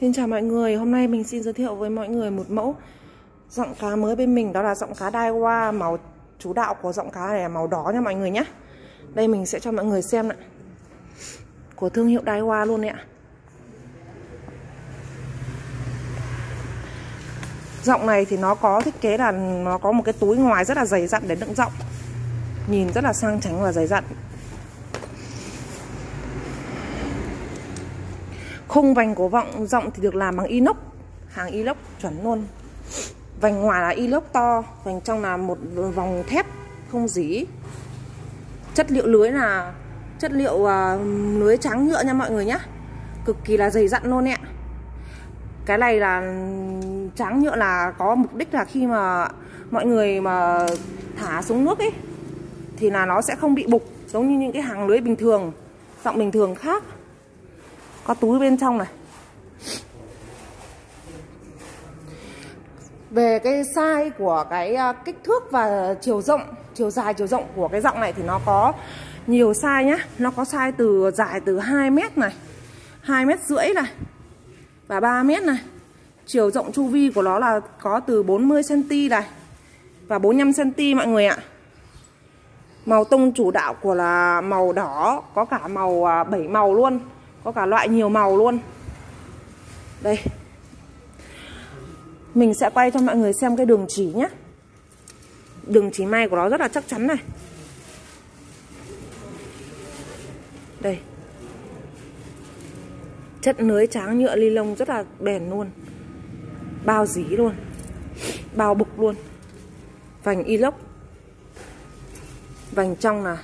Xin chào mọi người, hôm nay mình xin giới thiệu với mọi người một mẫu giọng cá mới bên mình đó là giọng cá Daiwa màu chủ đạo của giọng cá này là màu đỏ nha mọi người nhé. Đây mình sẽ cho mọi người xem ạ. Của thương hiệu Daiwa luôn đấy ạ. Giọng này thì nó có thiết kế là nó có một cái túi ngoài rất là dày dặn để đựng giọng. Nhìn rất là sang chảnh và dày dặn. Khung vành của vọng rộng thì được làm bằng inox Hàng inox chuẩn luôn. Vành ngoài là inox to Vành trong là một vòng thép không dỉ Chất liệu lưới là Chất liệu uh, lưới trắng nhựa nha mọi người nhé Cực kỳ là dày dặn luôn ạ. Cái này là trắng nhựa là có mục đích là khi mà Mọi người mà thả xuống nước ấy Thì là nó sẽ không bị bục Giống như những cái hàng lưới bình thường Giọng bình thường khác có túi bên trong này. Về cái size của cái à, kích thước và chiều rộng, chiều dài, chiều rộng của cái giọng này thì nó có nhiều size nhá. Nó có size từ dài từ 2 mét này 2 mét rưỡi này và 3 mét này. Chiều rộng chu vi của nó là có từ 40 cm này và 45 cm mọi người ạ. Màu tông chủ đạo của là màu đỏ, có cả màu à, 7 màu luôn có cả loại nhiều màu luôn. Đây. Mình sẽ quay cho mọi người xem cái đường chỉ nhé đường chỉ may của nó rất là chắc chắn này. Đây. Chất lưới tráng nhựa ly lông rất là bền luôn. Bao dí luôn. Bao bục luôn. Vành inox. Vành trong là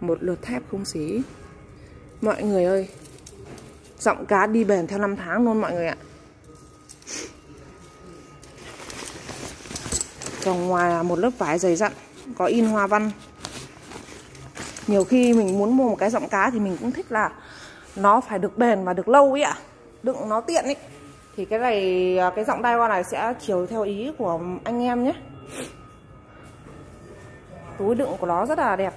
một lượt thép không xí. Mọi người ơi, Giọng cá đi bền theo năm tháng luôn mọi người ạ. Còn ngoài là một lớp vải dày dặn, Có in hoa văn. Nhiều khi mình muốn mua một cái giọng cá Thì mình cũng thích là Nó phải được bền và được lâu ấy ạ, Đựng nó tiện ấy. Thì cái này à, Cái giọng đai qua này sẽ chiều theo ý của anh em nhé. Túi đựng của nó rất là đẹp,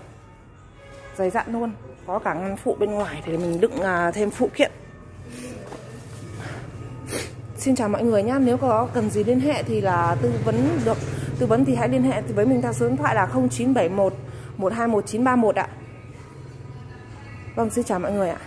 Dày dặn luôn có cả ngăn phụ bên ngoài thì mình đựng à, thêm phụ kiện. Xin chào mọi người nhé Nếu có cần gì liên hệ thì là tư vấn được. Tư vấn thì hãy liên hệ với mình theo số điện thoại là 0971 121931 ạ. Vâng xin chào mọi người ạ.